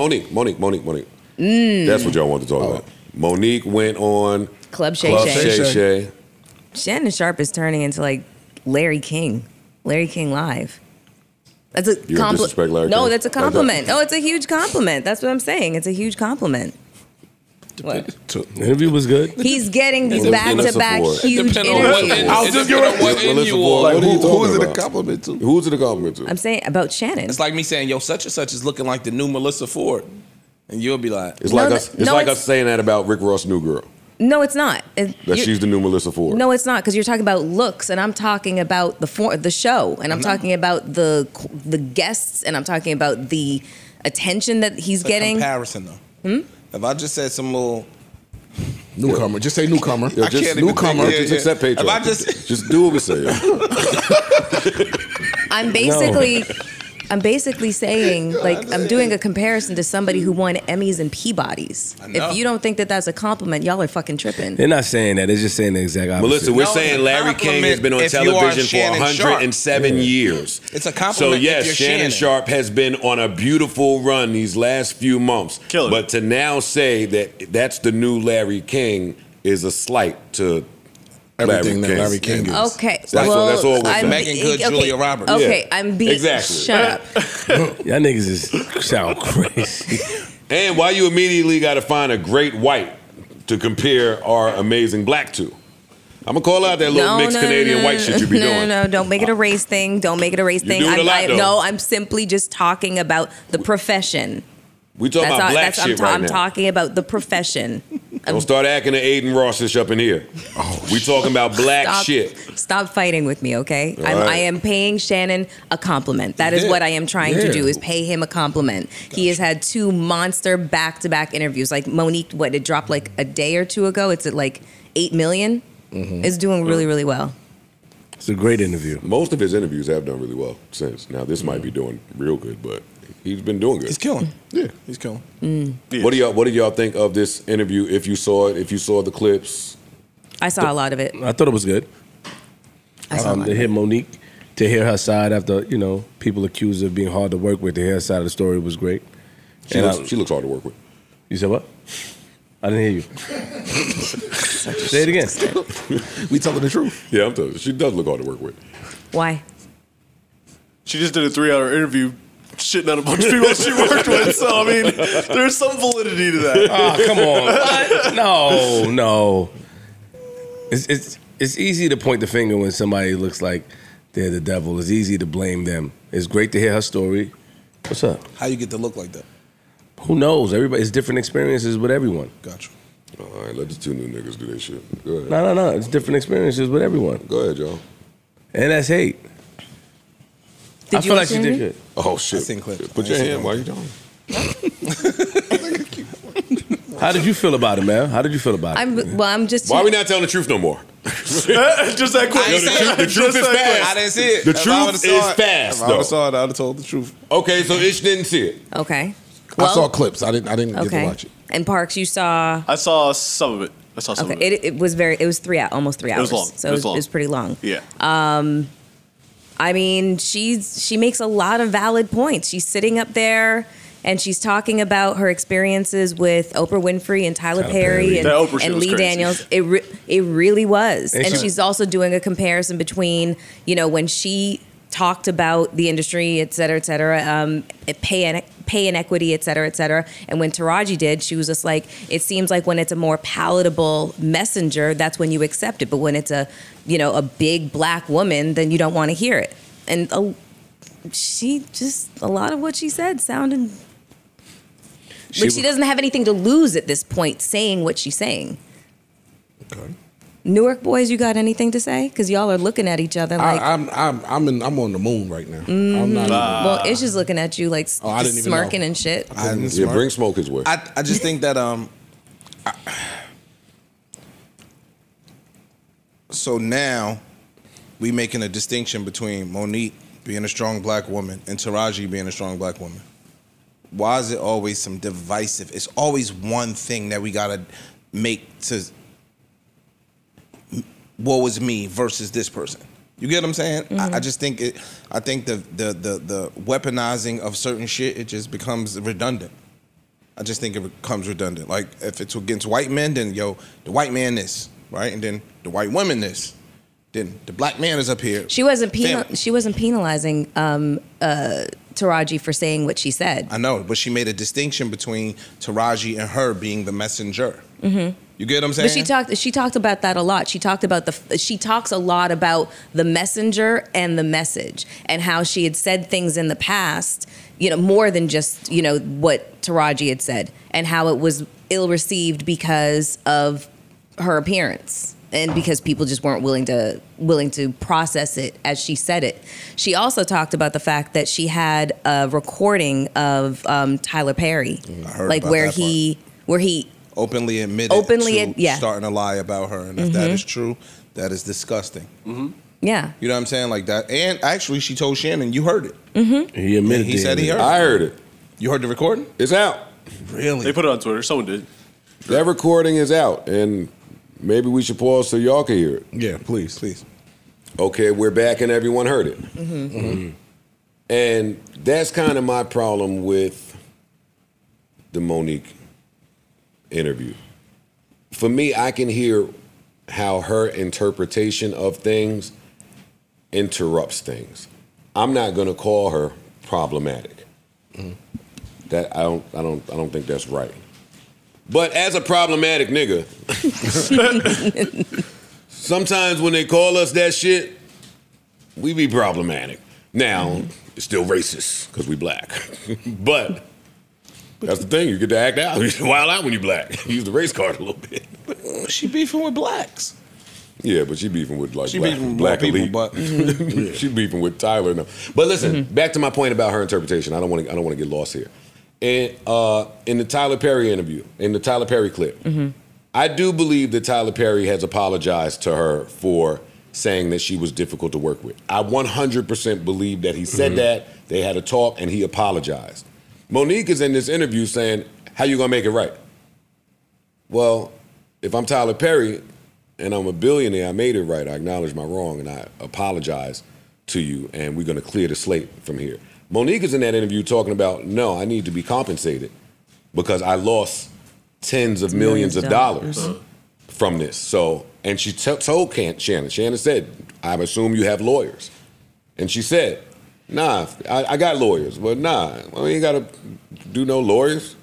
Monique, Monique, Monique, Monique. Mm. That's what y'all want to talk about. Monique went on Club Shay Club Shay. Shay Shay. Shannon Sharpe is turning into like Larry King, Larry King live. That's a You gonna disrespect Larry No, King? that's a Like that? compliment. No, it's a huge compliment. That's what I'm saying. It's a huge compliment. What? The interview was good. He's getting these It back to back huge Depend interviews. I was it just depend on getting what ready- in Melyssa you Ford, are. what are you who, who it a compliment to? Who's it a compliment to? I'm saying about Shannon. It's like me saying, "Yo, such and such is looking like the new Melyssa Ford," and you'll be like, It's No, like us. It's no, like it's- us saying that about Rick Ross' new girl. no, it's not. It- That she's the new Melyssa Ford. No, it's not because you're talking about looks, and I'm talking about the for, the show, and I'm talking about the the guests, and I'm talking about the attention that he's It's a getting. comparison though. Hmm? If I just said some little, Newcomer. Just say newcomer. Yo, I just can't even newcomer. think- yeah, Just accept. Patreon. If I just, just do what we say. I'm basically, I'm basically saying like I'm doing a comparison to somebody who won Emmys and Peabodys. If you don't think that that's a compliment, y'all are fucking tripping. They're not saying that. They're just saying the exact opposite. Melyssa, we're No, saying Larry King has been on compliment if you are television for Shannon Sharpe. 107 years. It's a compliment. So compliment yes, if you're Shannon Shannon. Sharpe has been on a beautiful run these last few months. Kill. But to now say that that's the new Larry King is a slight to Everything Larry that Larry King is. Okay, That's all- well, that's all we're I'm, saying. Meagan Good, okay, Julia Roberts. Okay, Yeah. I'm being Exactly. Shut up. Y'all niggas is sound crazy. And why you immediately got to find a great white to compare our amazing black to? I'm gonna call out that little mixed Canadian white shit you be no, doing. No, no, don't make it a race thing. Don't make it a race You thing. do it a I'm, lot, I, though. no, I'm simply just talking about the profession. We talking That's about all, black that's, I'm, shit ta- right I'm now. talking about the profession. Don't start acting an Adin Rossish up in here. we talking about black Stop, shit. stop fighting with me, okay? I'm, right. I am paying Shannon a compliment. That is Yeah. what I am trying to do is pay him a compliment. He has had two monster back-to-back interviews. Like Monique, what it dropped like a day or two ago. It's at like eight million. Mm-hmm. It's doing really, really well. It's a great interview. Most of his interviews have done really well since. Now this might be doing real good, but he's been doing good. he's killing. Yeah. He's killing. What do y'all What did y'all think of this interview? If you saw it, if you saw the clips, I saw a lot of it. I thought it was good. I saw a Um, lot to of hear it. Monique, to hear her side after you know people accused of being hard to work with. To hear her side of the story was great. she And looks, I- she looks hard to work with. You said what? I didn't hear you. Say it again. We telling the truth. Yeah, I'm telling you, she does look hard to work with. Why? She just did a three-hour interview, shitting out a bunch of people she worked with. So I mean, there's some validity to that. Oh, come on. What? No, no. It's, it's, it's easy to point the finger when somebody looks like they're the devil. It's easy to blame them. It's great to hear her story. What's up? How you get to look like that? Who knows? Everybody, it's different experiences with everyone. Gotcha. All right, let the two new niggas do their shit. Go ahead. No, no, no. It's different experiences with everyone. Go ahead, y'all. And that's hate. Did I you feel like watch she did interview? good. Oh shit! seen clips. Put I your hand. seen Why them. you talking? How did you feel about it, man? How did you feel about it? I'm well. I'm just. Why are we not telling the truth no more? just that quick. I ain't the say truth, the truth is fast. I didn't see it. The If I truth would've saw is it- fast, If I would've saw it, I would have told the truth. Okay, so Ish didn't see it. Okay. I Well, saw clips. I didn't. I didn't get to Okay. watch it. And Parks, you saw. I saw some of it. I saw some Okay, of it. it, it was very. It was three out, almost three hours. It hours. was long. So It it was was, long. it was pretty long. Yeah. Um, I mean, she's she makes a lot of valid points. She's sitting up there and she's talking about her experiences with Oprah Winfrey and Tyler, Tyler Perry, Perry. and, That Oprah shit and Lee crazy. Daniels. It re- it really was. And And, she- she's also doing a comparison between you know when she talked about the industry, et cetera, et cetera, um, pay and pay inequity, et cetera, et cetera. And when Taraji did, she was just like, it seems like when it's a more palatable messenger, that's when you accept it. But when it's a, you know, a big black woman, then you don't want to hear it. And she just a lot of what she said sounded She like she doesn't have anything to lose at this point saying what she's saying. Newark boys, you got anything to say? Because y'all are looking at each other like. I, I'm. I'm. I'm. In, I'm on the moon right now. I'm not. well, Ish is looking at you like s- Oh, I didn't smirking and shit. I didn't Yeah, bring smoke his way. I, I just think that um I- so now we making a distinction between Monique being a strong black woman and Taraji being a strong black woman. Why is it always some divisive? It's always one thing that we gotta make to woe is me versus this person. You get what I'm saying? I, I just think it. I think the, the the the weaponizing of certain shit it just becomes redundant. I just think it becomes redundant. Like if it's against white men, then yo, the white man this, right? And then the white woman this. Then the black man is up here. She wasn't penal- she wasn't penalizing um, uh, Taraji for saying what she said. I know, but she made a distinction between Taraji and her being the messenger. Mm-hmm. You get what I'm saying? But she talked. She talked about that a lot. She talked about the. She talks a lot about the messenger and the message, and how she had said things in the past. You know, more than just you know what Taraji had said, and how it was ill received because of her appearance and because people just weren't willing to willing to process it as she said it. She also talked about the fact that she had a recording of um, Tyler Perry, I heard like where he where he openly admitted Openly to ad- yeah. Mm-hmm. starting to lie about her, and if that is true, that is disgusting. yeah You know what I'm saying? Like that. And actually, she told Shannon, "You heard it. He admitted. He said he heard. I heard it. You heard the recording? It's out. Really? They put it on Twitter. Someone did. That recording is out, and maybe we should pause so y'all can hear it. Yeah, please. Please. Okay, we're back, and everyone heard it. Mm-hmm. And that's kind of my problem with the Monique interview. For me, I can hear how her interpretation of things interrupts things. I'm not going to call her problematic. That I don't, I don't, I don't think that's right. But as a problematic nigga, sometimes when they call us that shit, we be problematic. Now, it's still racist because we black. but that's the thing, you get to act out. You wild out when you black. Use the race card a little bit. She beefing with blacks. Yeah, but she beefing with like She black, beefing with black more people, elite. but she beefing with Tyler. No. But listen, mm-hmm. back to my point about her interpretation. I don't want to. I don't want to get lost here. And uh, in the Tyler Perry interview, in the Tyler Perry clip, mm-hmm. I do believe that Tyler Perry has apologized to her for saying that she was difficult to work with. I 100% believe that he said mm-hmm. that. They had a talk, and he apologized. Monique is in this interview saying, "How you gonna make it right?" Well, if I'm Tyler Perry and I'm a billionaire, I made it right. I acknowledge my wrong and I apologize to you, and we're going to clear the slate from here. Monique is in that interview talking about, no, I need to be compensated because I lost tens of millions, of dollars from this. So, and she t- told Shannon, Shannon said, I assume you have lawyers. And she said, nah, I, I got lawyers, but nah, you ain't got to do no lawyers.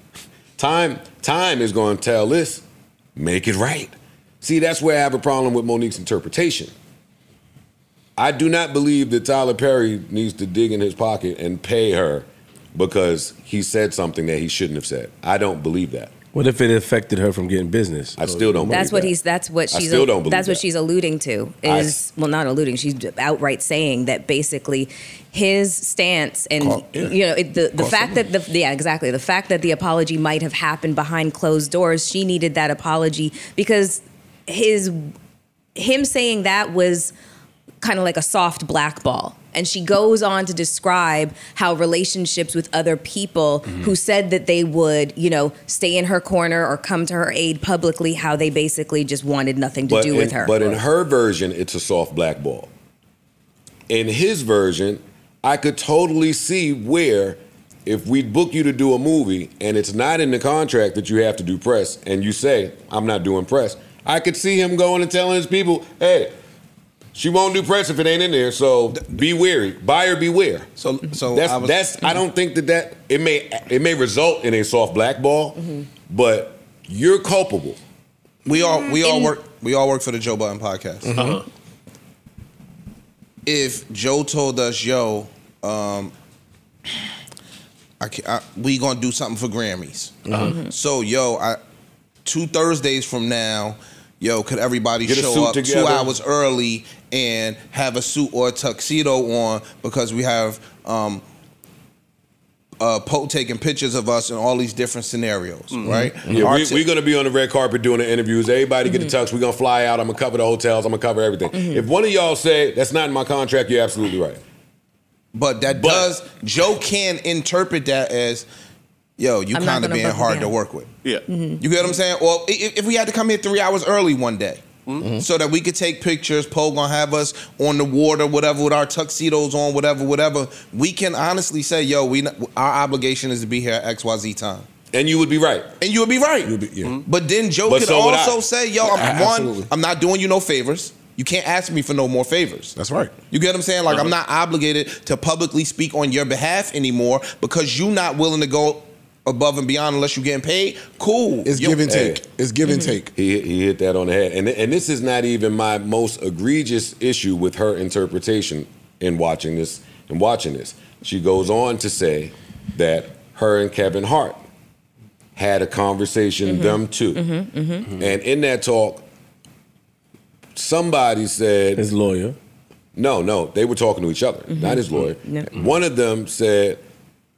Time, time is going to tell this, make it right. See, that's where I have a problem with Monique's interpretation. I do not believe that Tyler Perry needs to dig in his pocket and pay her because he said something that he shouldn't have said. I don't believe that. What if it affected her from getting business? I still don't. That's what that. he's. That's what she's. I she's. still don't believe that's what that. she's alluding to. I- Is well, not alluding. She's outright saying that basically his stance and Call- yeah. you know it, the the Call fact that the yeah exactly the fact that the apology might have happened behind closed doors. She needed that apology because his him saying that was kind of like a soft blackball. And she goes on to describe how relationships with other people Mm-hmm. who said that they would, you know, stay in her corner or come to her aid publicly, how they basically just wanted nothing to but do in, with her. But in her version, it's a soft black ball. In his version, I could totally see where if we book you to do a movie and it's not in the contract that you have to do press and you say, I'm not doing press, I could see him going and telling his people, hey, she won't do press if it ain't in there, so be wary. Buyer beware. So, so That's I was, that's I don't think that that it may it may result in a soft blackball, Mm-hmm. but you're culpable. we all we all work we all work for the Joe Budden podcast. Uh-huh. If Joe told us, "Yo, um, I, I we gonna do something for Grammys," Uh-huh. so yo, I two Thursdays from now, yo, could everybody Get show up two hours early and have a suit or a tuxedo on because we have um, uh, Pope taking pictures of us in all these different scenarios, right? Mm-hmm. Yeah, Our we, we're gonna be on the red carpet doing the interviews. Everybody get the tux. We're gonna fly out. I'm gonna cover the hotels. I'm gonna cover everything. If one of y'all say that's not in my contract, you're absolutely right. But that But- does Joe can interpret that as, yo, you kind of being hard to work with. Yeah. Mm-hmm. You get what I'm saying? Well, if, if we had to come here three hours early one day, Mm-hmm. so that we could take pictures, Poe gonna have us on the water, whatever, with our tuxedos on, whatever, whatever. We can honestly say, yo, we our obligation is to be here at X Y Z time. and you would be right. and you would be right. be- yeah. But then Joe But could so also say, "Yo, I'm A- one. I'm not doing you no favors. You can't ask me for no more favors." That's right. You get what I'm saying? Like I'm not obligated to publicly speak on your behalf anymore because you're not willing to go above and beyond unless you're getting paid. Cool. It's Yo- give and Hey. take. It's give and mm-hmm. take. He he hit that on the head, and and this is not even my most egregious issue with her interpretation in watching this. In watching this, she goes on to say that her and Kevin Hart had a conversation, mm-hmm. them 2 mm-hmm. and in that talk, somebody said His lawyer. no, no, they were talking to each other, not his lawyer. One of them said,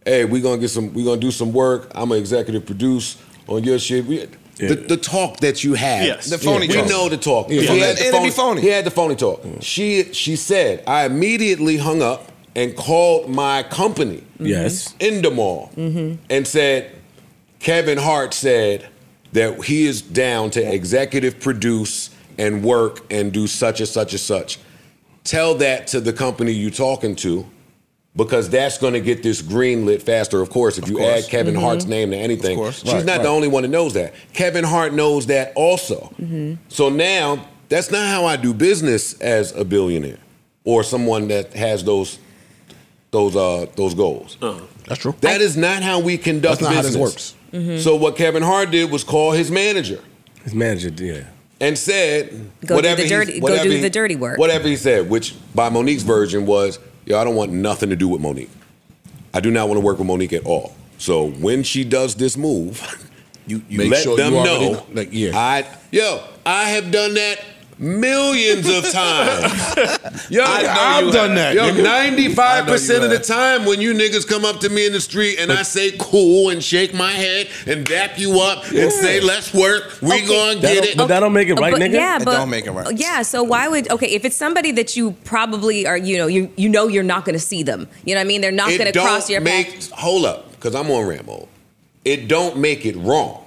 "Hey, we're gonna get some. We're gonna do some work. I'm an executive produce on your shit." We, the, the talk that you had, Yes. The phony we talk. know the talk. Yeah. He had the It'd be phony. He had the phony talk. She she said, "I immediately hung up and called my company, Yes. Endemol, mm-hmm. and said, Kevin Hart said that he is down to executive produce and work and do such and such and such. Tell that to the company you're talking to because that's going to get this green lit faster. Of course, if you course. add Kevin Hart's name to anything, Of course. she's Right, not right. the only one that knows that. Kevin Hart knows that also. So now that's not how I do business as a billionaire or someone that has those those uh those goals. That's true. That is not how we conduct That's not how business. this works. Mm-hmm. So what Kevin Hart did was call his manager His manager, yeah. and said Go do the he's- dirty- go whatever do the dirty work. Whatever he said, which by Monique's version was, yo, I don't want nothing to do with Monique. I do not want to work with Monique at all. So when she does this move, You, you let sure them you know. know, like, yeah. I yo, I have done that millions of times. Yo, I, I've you done have. that, Yo, ninety-five percent of the time when you niggas come up to me in the street and I say cool and shake my head and dap you up and say let's work, we Okay. gonna That get it. but that don't make it right, but, nigga. Yeah, It but don't make it right. Yeah, so why would okay if it's somebody that you probably are you know you you know you're not going to see them. You know what I mean? They're not gonna cross your make path. hold up because I'm on Rambo. It don't make it wrong.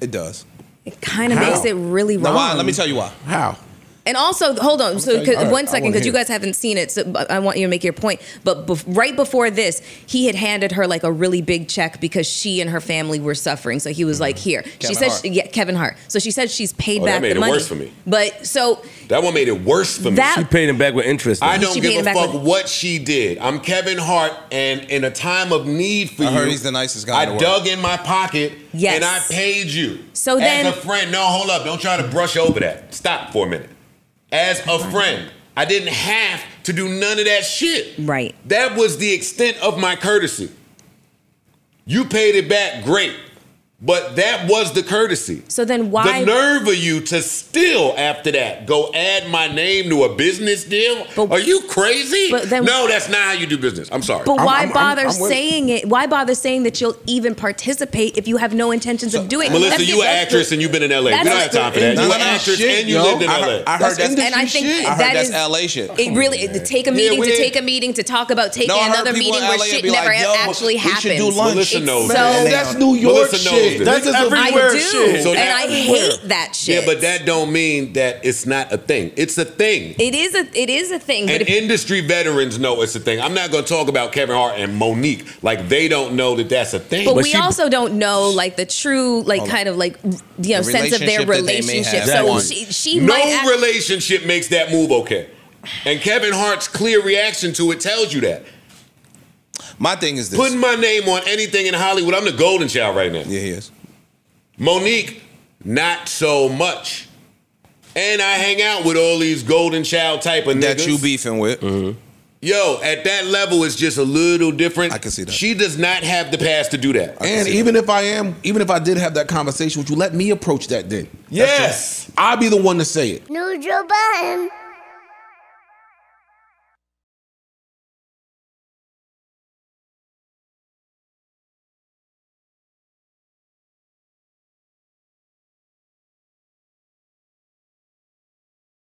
It does. It kind of makes it really wrong. Now, why? Let me tell you why. How? And also, hold on. So, tell you- 'cause- all right, one I second, wanna because you guys haven't seen it. So I want you to make your point. But bef- right before this, he had handed her like a really big check because she and her family were suffering. So he was like, "Here." she Mm-hmm. Kevin said, Hart. she, "Yeah, Kevin Hart." So she said she's paid Oh, that back made the it money. worse for me. But so That one made it worse for me. She paid him back with interest. I don't She give a fuck with- what she did. I'm Kevin Hart, and in a time of need for I you, heard he's the nicest guy I in the world. dug in my pocket Yes. and I paid you. So then- as a friend, no, hold up, don't try to brush over that. Stop for a minute. As a friend, I didn't have to do none of that shit. Right. That was the extent of my courtesy. You paid it back, great. But that was the courtesy. So then why- The nerve of you to still, after that, go add my name to a business deal? But- Are you crazy? But then- no, that's not how you do business. I'm sorry. But I'm- why I'm- I'm- bother I'm with it. saying it? Why bother saying that you'll even participate if you have no intentions of doing it? Melyssa, That's you the- an actress the- and you've been in LA. We don't have time for that. No, You no, an actress shit, and you yo. lived in I LA. heard, I heard That's that's, and I think shit. I heard that's is- LA shit. It really to take a meeting we to take a meeting to talk about taking No, another meeting where shit never like, ever "Yo, actually happens. Melyssa knows so, that's New York Melyssa knows shit. That's just a Every- I everywhere do, shit. So and that- I hate that shit. Yeah, but that don't mean that it's not a thing. It's a thing. it is a it is a thing. And if, industry veterans know it's a thing. I'm not going to talk about Kevin Hart and Monique like they don't know that that's a thing. but But we she- also don't know like the true like kind of like you know sense of their relationship that they may relationship. have. So One. she she no might act, relationship makes that move okay. And Kevin Hart's clear reaction to it tells you that. My thing is this. Putting my name on anything in Hollywood, I'm the golden child right now. yeah, he is. Monique, not so much. And I hang out with all these golden child type of That niggas. you beefing with. Mm-hmm. Yo, at that level, it's just a little different. I can see that. She does not have the pass to do that. And even if I am, even if I did have that conversation with you, let me approach that then. yes. I'll be the one to say it. Neutral button.